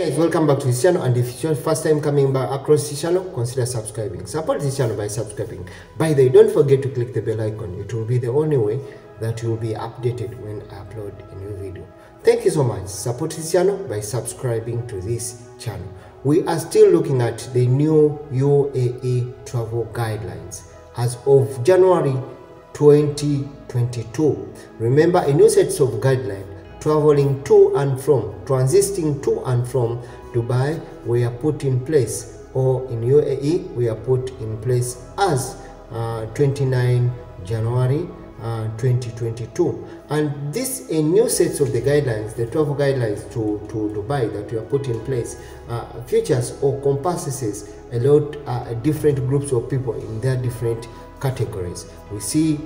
guys welcome back to this channel and if it's your first time coming back across this channel consider subscribing. Support this channel by subscribing. By the way don't forget to click the bell icon. It will be the only way that you will be updated when i upload a new video. Thank you so much. Support this channel by subscribing to this channel. We are still looking at the new uae travel guidelines as of january 2022 remember a new set of guidelines traveling to and from, transiting to and from Dubai were put in place, or in UAE were put in place as uh, 29 January uh, 2022. And this a new set of the guidelines, the travel guidelines to, to Dubai that we were put in place, uh, features or compasses a lot uh, different groups of people in their different categories. We see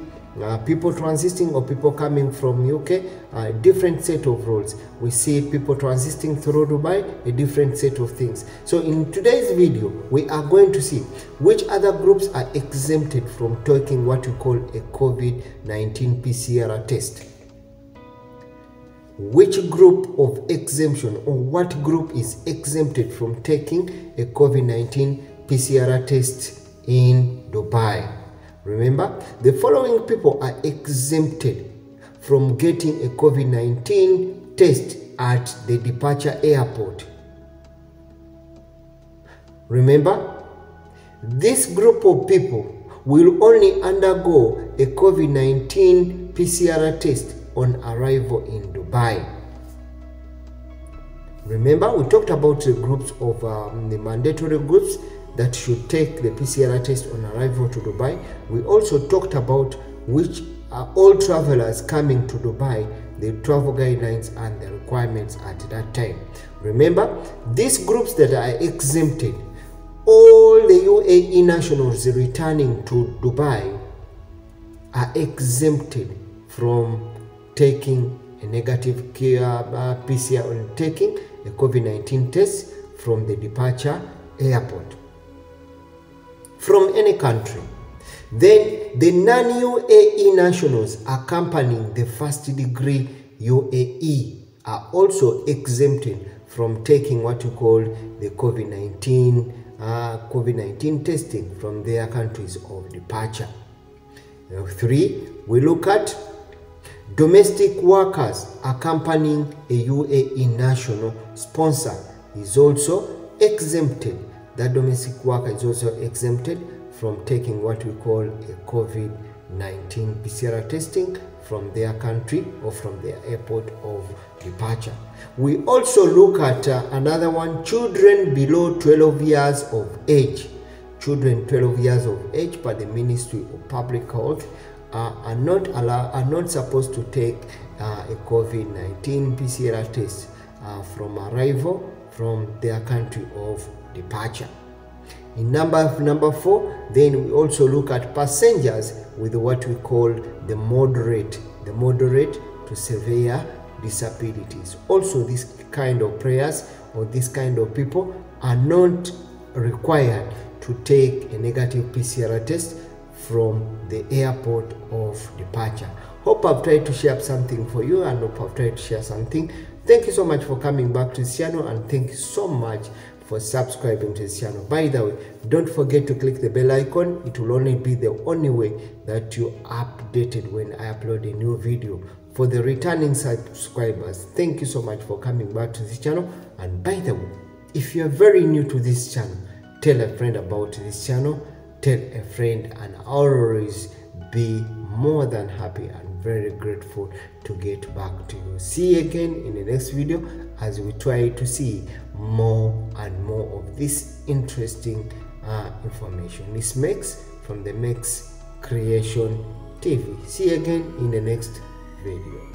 uh, people transiting or people coming from UK, a different set of rules. We see people transiting through Dubai, a different set of things. So in today's video, we are going to see which other groups are exempted from taking what we call a COVID-19 PCR test. Which group of exemption or what group is exempted from taking a COVID-19 PCR test in Dubai? Remember, the following people are exempted from getting a COVID 19 test at the departure airport. Remember, this group of people will only undergo a COVID 19 PCR test on arrival in Dubai. Remember, we talked about the groups of um, the mandatory groups that should take the PCR test on arrival to Dubai. We also talked about which are all travelers coming to Dubai, the travel guidelines and the requirements at that time. Remember, these groups that are exempted, all the UAE nationals returning to Dubai are exempted from taking a negative uh, PCR on taking a COVID-19 test from the departure airport from any country. Then the non-UAE nationals accompanying the first degree UAE are also exempted from taking what you call the COVID-19 uh, COVID-19 testing from their countries of departure. Now, three, we look at domestic workers accompanying a UAE national sponsor is also exempted that domestic worker is also exempted from taking what we call a COVID-19 PCR testing from their country or from their airport of departure. We also look at uh, another one, children below 12 years of age. Children 12 years of age by the Ministry of Public Health uh, are not allow, are not supposed to take uh, a COVID-19 PCR test uh, from arrival from their country of departure. In number number four, then we also look at passengers with what we call the moderate, the moderate to severe disabilities. Also, this kind of prayers or this kind of people are not required to take a negative PCR test from the airport of departure. Hope I've tried to share something for you and hope I've tried to share something. Thank you so much for coming back to this channel and thank you so much for subscribing to this channel. By the way, don't forget to click the bell icon. It will only be the only way that you updated when I upload a new video. For the returning subscribers, thank you so much for coming back to this channel. And by the way, if you are very new to this channel, tell a friend about this channel, tell a friend and always be more than happy and very grateful to get back to you. See you again in the next video as we try to see more and more of this interesting uh, information. This makes from the Mex Creation TV. See you again in the next video.